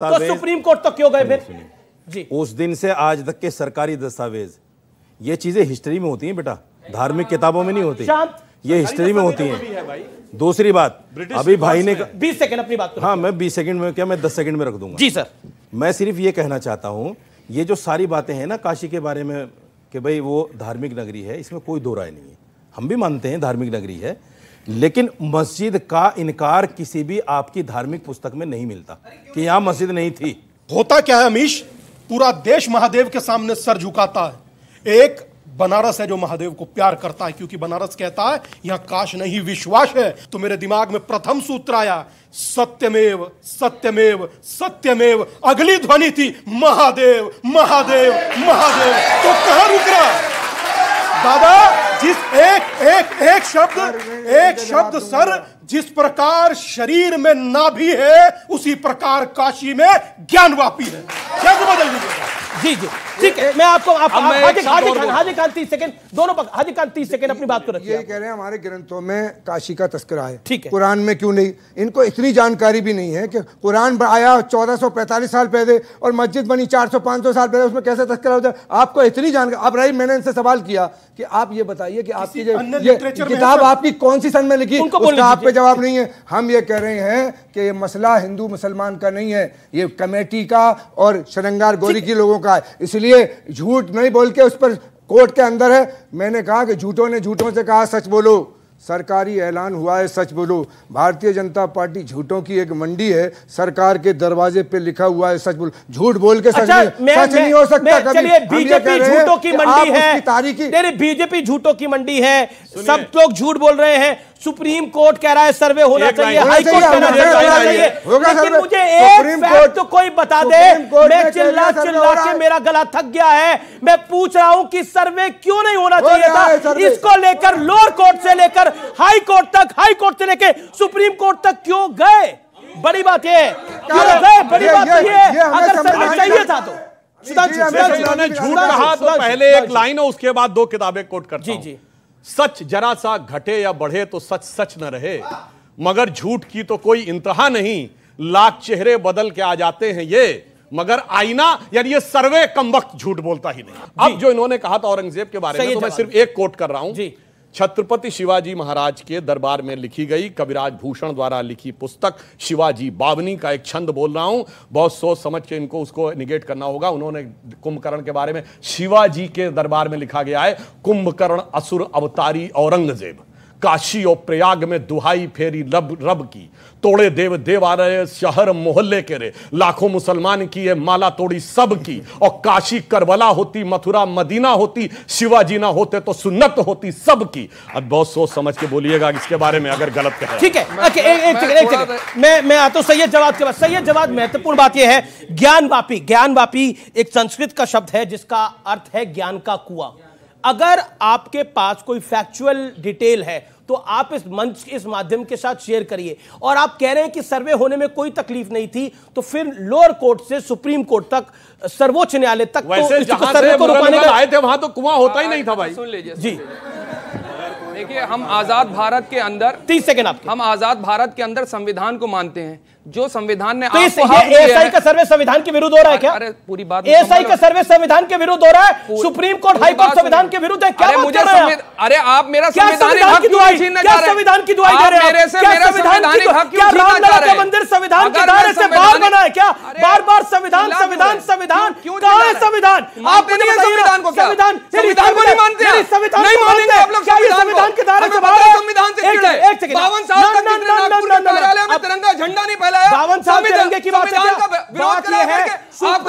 तो supreme court तक क्यों गए फिर? जी। उस दिन से आज तक के सरकारी दस्तावेज़ ये चीज़ें हिस्ट्री में होती हैं बेटा। धार्मिक किताबों में नहीं होती। ये हिस्ट्री में होती हैं। दूसरी बात अभी भाई ने बीस सेकंड अपनी बात हाँ मैं बीस सेकंड में क्या मैं दस सेकंड में रख दूँगा। जी सर। मैं सिर्फ़ ये कहना चाहता हूँ ये जो सारी बातें हैं ना काशी के बारे में कि भाई वो धार्मिक नगरी है इसमें कोई दो राय नहीं है। हम भी मानते हैं धार्मिक नगरी है लेकिन मस्जिद का इनकार किसी भी आपकी धार्मिक पुस्तक में नहीं मिलता। कि यहाँ मस्जिद नहीं थी। होता क्या है अमीश? पूरा देश महादेव के सामने सर झुकाता है। एक बनारस है जो महादेव को प्यार करता है, क्योंकि बनारस कहता है, यहाँ काश नहीं विश्वास है तो मेरे दिमाग में प्रथम सूत्र आया, सत्यमेव सत्यमेव सत्यमेव, अगली ध्वनि थी, महादेव महादेव महादेव तो कहाँ रुक रहा? दादा जिस एक एक एक शब्द एक शब्द सर जिस प्रकार शरीर में नाभि है उसी प्रकार काशी में ज्ञान वापी है। जग बदल दीजिए जी जी। ठीक है मैं आपको आप, हाजी हाजी खान हाजी खान तीस सेकंड दोनों पक, हाजी खान तीस सेकंड अपनी बात को रखिए यही कह रहे हैं हमारे ग्रंथों में काशी का तस्करा है। ठीक है। कुरान में क्यों नहीं? इनको इतनी जानकारी भी नहीं है कि कुरान आया 1445 साल पहले और मस्जिद बनी 400-500 साल पहले उसमें कैसे तस्करा होता है? आपको इतनी जानकारी अब रही मैंने इनसे सवाल किया कि आप ये बताइए कि आपकी जो ये किताब आपकी कौन सी सन में लिखी? उसका आप पे जवाब नहीं है। हम ये कह रहे हैं कि ये मसला हिंदू मुसलमान का नहीं है ये कमेटी का और शरंगार गोरी की लोगों का है। इसलिए झूठ नहीं बोल के उस पर कोर्ट के अंदर है। मैंने कहा कि झूठों ने झूठों से कहा सच बोलो। सरकारी ऐलान हुआ है सच बोलो। भारतीय जनता पार्टी झूठों की एक मंडी है। सरकार के दरवाजे पे लिखा हुआ है सच बोलो। झूठ बोल के सच अच्छा नहीं मैं सच नहीं हो सकता कभी। बीजेपी झूठों की मंडी है। उसकी तारीखी तेरी बीजेपी झूठों की मंडी है। सब लोग झूठ बोल रहे हैं। सुप्रीम कोर्ट कह रहा है सर्वे होना चाहिए हाई कोर्ट कह रहा है चाहिए, लेकिन मुझे एक फैक्ट तो कोई बता दे। मैं चिल्ला चिल्ला के मेरा गला थक गया है। मैं पूछ रहा हूँ कि सर्वे क्यों नहीं होना चाहिए था? इसको लेकर लोअर कोर्ट से लेकर हाई कोर्ट तक हाई कोर्ट से लेकर सुप्रीम कोर्ट तक क्यों गए? बड़ी बात यह है। क्यों गए? बड़ी बात है। अगर सर्वे चाहिए था तो। झूठ कहा तो पहले एक लाइन और उसके बाद दो किताबें कोट करता जी। जी। सच जरा सा घटे या बढ़े तो सच सच न रहे। मगर झूठ की तो कोई इंतहा नहीं। लाख चेहरे बदल के आ जाते हैं ये। मगर आईना यानी ये सर्वे कम वक्त झूठ बोलता ही नहीं। अब जो इन्होंने कहा था औरंगज़ेब के बारे में तो मैं सिर्फ़ एक कोट कर रहा हूँ। जी। छत्रपति शिवाजी महाराज के दरबार में लिखी गई कविराज भूषण द्वारा लिखी पुस्तक शिवाजी बावनी का एक छंद बोल रहा हूँ। बहुत सोच समझ के इनको उसको निगेट करना होगा। उन्होंने कुंभकर्ण के बारे में शिवाजी के दरबार में लिखा गया है, कुंभकर्ण असुर अवतारी औरंगज़ेब। काशी और प्रयाग में दुहाई फेरी लब रब की। तोड़े देव देव आ रहे शहर मोहल्ले के रे। लाखों मुसलमान की है माला तोड़ी सब की। और काशी करबला होती मथुरा मदीना होती शिवाजी ना होते तो सुन्नत होती सब की। अब बहुत सोच समझ के बोलिएगा इसके बारे में अगर गलत कहे। ठीक है ओके एक एक सेकंड एक सेकंड। मैं मैं आता हूँ सैयद जवाब के बाद सैयद जवाब महत्वपूर्ण बात यह है ज्ञानवापी। ज्ञानवापी एक संस्कृत का शब्द है जिसका अर्थ है ज्ञान का कुआँ। अगर आपके पास कोई फैक्चुअल डिटेल है तो आप इस मंच इस माध्यम के साथ शेयर करिए। और आप कह रहे हैं कि सर्वे होने में कोई तकलीफ़ नहीं थी तो फिर लोअर कोर्ट से सुप्रीम कोर्ट तक सर्वोच्च न्यायालय तक तो वैसे तो जहाँ सर्वे से को रुकाने का आए थे वहाँ तो कुआँ होता ही नहीं था भाई। सुन लीजिए जी। देखिए हम आज़ाद भारत के अंदर तीस सेकंड आपके। हम आज़ाद भारत के अंदर संविधान को मानते हैं। जो संविधान ने तो आपको हक दिए एएसआई का सर्वे संविधान के विरुद्ध हो रहा है क्या? अरे पूरी बात एएसआई का सर्वे संविधान के विरुद्ध हो रहा है? सुप्रीम कोर्ट हाई कोर्ट संविधान के विरुद्ध है? क्या बात मुझे कर रहे हैं अरे आप मेरा संविधान की दुआई क्या हैं? संविधान की आप दे रहे हैं मेरे से मेरा संविधान की हक क्या रामलला का मंदिर संविधान के दायरे से बाहर बना है क्या? बार बार संविधान संविधान संविधान। क्यों कहाँ है हैं? संविधान? आप मुझे हैं संविधान को क्या? संविधान को नहीं मानते संविधान नहीं मानेंगे आप लोग संविधान को? दायरे में से बाहर? संविधान से चिढ़े। एक सेकंड। बावन साल तक जितने नागपुर के कार्यालय में तिरंगा झंडा नहीं फहराया बावन साल तिरंगे की बात है क्या? बात यह है, आप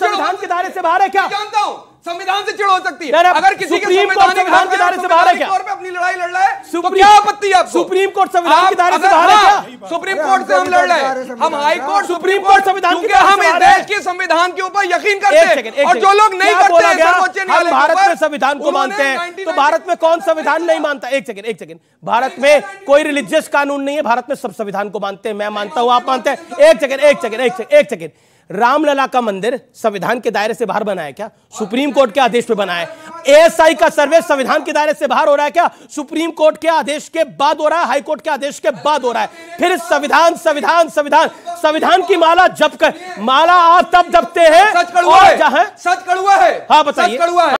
संविधान के दायरे से बाहर है क्या? जानता हूँ संविधान से चिढ़ हो सकती है। अगर किसी के सुप्रीम कोर्ट संवैधानिक संविधान के दायरे से बाहर है क्या? पे अपनी लड़ाई लड़ रहा है। तो सुप्रीम- क्या आपत्ति है सुप्रीम कोर्ट संविधान के दायरे से बाहर है हाँ, क्या? सुप्रीम कोर्ट से हम लड़ रहे हैं। हम हाई कोर्ट सुप्रीम कोर्ट संविधान के हम इस देश के संविधान के ऊपर यकीन करते हैं और जो लोग नहीं करते हैं सर्वोच्च हम न्यायालय के भारत में संविधान को मानते हैं। तो भारत में कौन संविधान नहीं मानता? एक सेकंड एक सेकंड भारत में कोई रिलीजियस कानून नहीं है भारत में सब संविधान को मानते हैं। मैं मानता हूँ आप मानते हैं। एक सेकंड एक सेकंड एक सेकंड एक सेकंड रामलला का मंदिर संविधान के दायरे से बाहर बनाया है क्या? सुप्रीम कोर्ट के आदेश पे बना है। एएसआई का सर्वे संविधान के दायरे से बाहर हो रहा है क्या? सुप्रीम कोर्ट के आदेश के बाद हो रहा है हाईकोर्ट के आदेश के बाद हो रहा है। फिर संविधान संविधान संविधान संविधान की माला जब कर माला आप तब जपते हैं सच कड़ुआ है। सच कड़ुआ है। हाँ, बताइए।